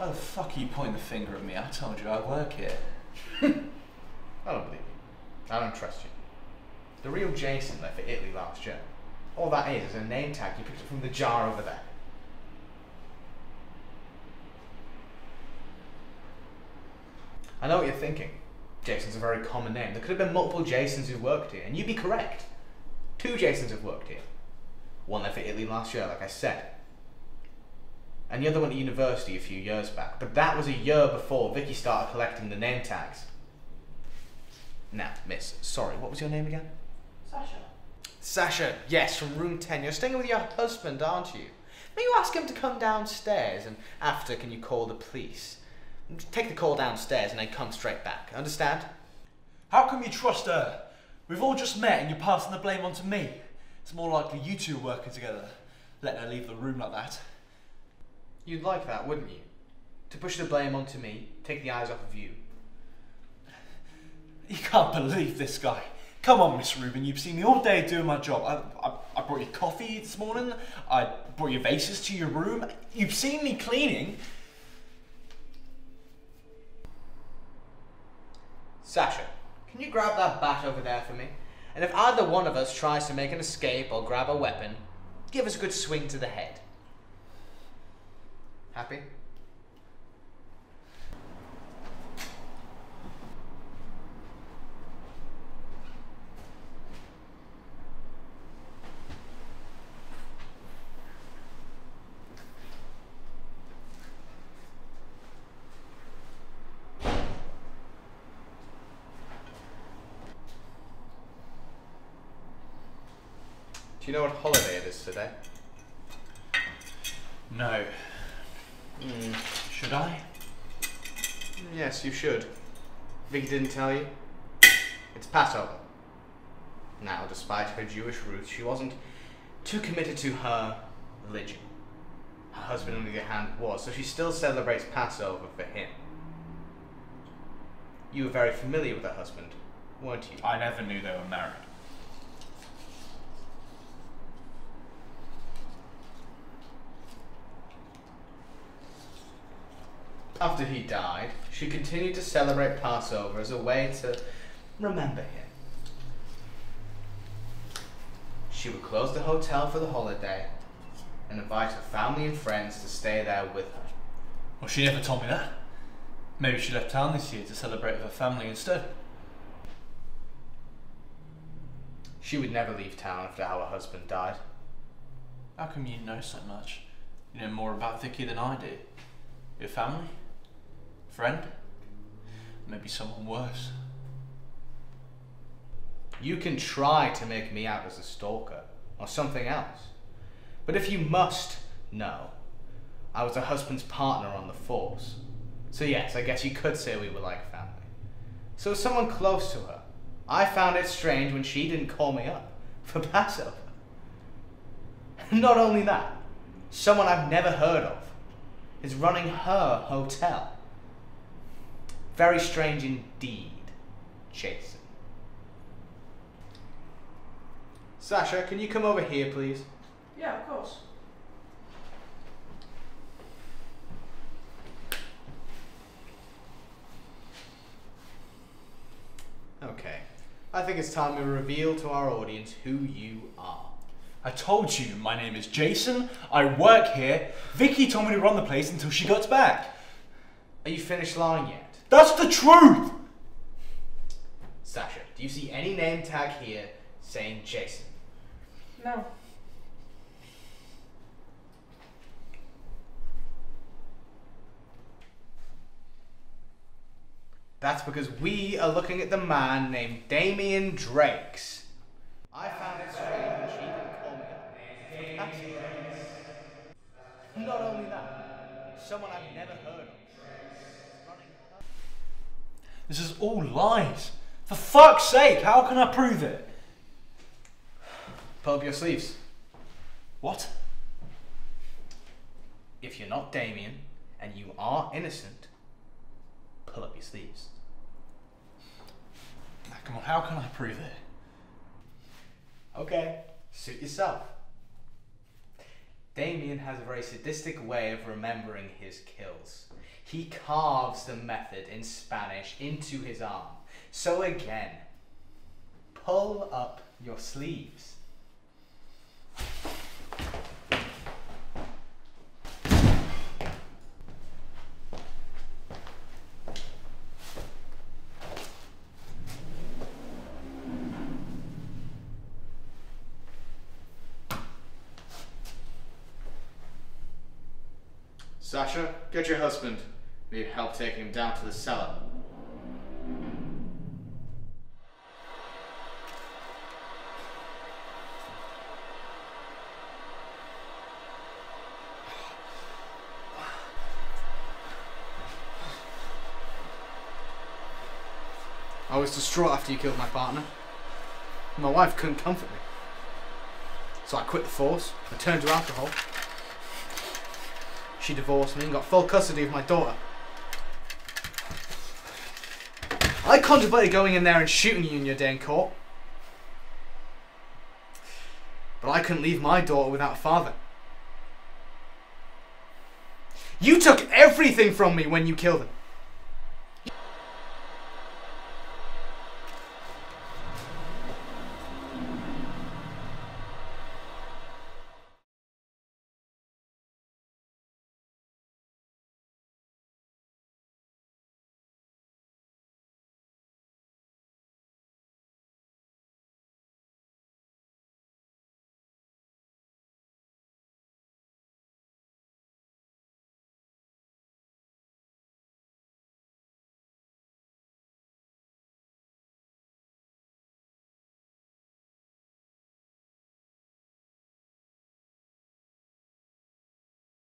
Why the fuck are you pointing the finger at me? I told you I work here. I don't believe you. I don't trust you. The real Jason left for Italy last year. All that is is a name tag you picked up from the jar over there. I know what you're thinking. Jason's a very common name. There could have been multiple Jasons who worked here, and you'd be correct. Two Jasons have worked here. One left for Italy last year, like I said. And the other one at university a few years back. But that was a year before Vicky started collecting the name tags. Now, miss, sorry, what was your name again? Sasha. Sasha, yes, from room 10. You're staying with your husband, aren't you? May you ask him to come downstairs, and after, can you call the police? Take the call downstairs and then come straight back. Understand? How come you trust her? We've all just met and you're passing the blame on to me. It's more likely you two are working together. Letting her leave the room like that. You'd like that, wouldn't you? To push the blame onto me, take the eyes off of you. You can't believe this guy. Come on, Miss Rubin, you've seen me all day doing my job. I, I, I brought you coffee this morning. I brought your vases to your room. You've seen me cleaning. Sasha, can you grab that bat over there for me? And if either one of us tries to make an escape or grab a weapon, give us a good swing to the head. Happy? Do you know what holiday it is today? No. Hmm. Should I? Yes, you should. Vicky didn't tell you? It's Passover. Now, despite her Jewish roots, she wasn't too committed to her religion. Her husband, on the other hand, was, so she still celebrates Passover for him. You were very familiar with her husband, weren't you? I never knew they were married. After he died, she continued to celebrate Passover as a way to remember him. She would close the hotel for the holiday and invite her family and friends to stay there with her. Well, she never told me that. Maybe she left town this year to celebrate with her family instead. She would never leave town after how her husband died. How come you know so much? You know more about Vicky than I do. Your family? Friend? Maybe someone worse. You can try to make me out as a stalker or something else. But if you must know, I was a husband's partner on the force. So yes, I guess you could say we were like family. So someone close to her, I found it strange when she didn't call me up for Passover. Not only that, someone I've never heard of is running her hotel. Very strange indeed, Jason. Sasha, can you come over here, please? Yeah, of course. Okay. I think it's time we reveal to our audience who you are. I told you my name is Jason. I work here. Vicky told me to run the place until she got back. Are you finished lying yet? That's the truth! Sasha, do you see any name tag here saying Jason? No. That's because we are looking at the man named Damien Drakes. I found it strange when she didn't call me up. for Not only that, someone I've never heard This is all lies. For fuck's sake, how can I prove it? Pull up your sleeves. What? If you're not Damien and you are innocent, pull up your sleeves. Now, Come on, how can I prove it? Okay, suit yourself. Damien has a very sadistic way of remembering his kills. He carves the method in Spanish into his arm. So again, pull up your sleeves. Sasha, get your husband. Need help taking him down to the cellar. I was distraught after you killed my partner. My wife couldn't comfort me. So I quit the force, I turned to alcohol. She divorced me and got full custody of my daughter. I contemplated going in there and shooting you in your day in court. But I couldn't leave my daughter without a father. You took everything from me when you killed her.